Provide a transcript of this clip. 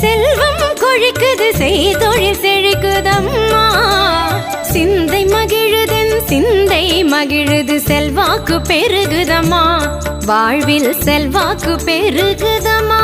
செல்வம் கொழிக்குது செய்தொழில் செழிக்குதம்மா. சிந்தை மகிழுதன் சிந்தை மகிழுது செல்வாக்கு பெருகுதம்மா. வாழ்வில் செல்வாக்கு பெருகுதம்மா.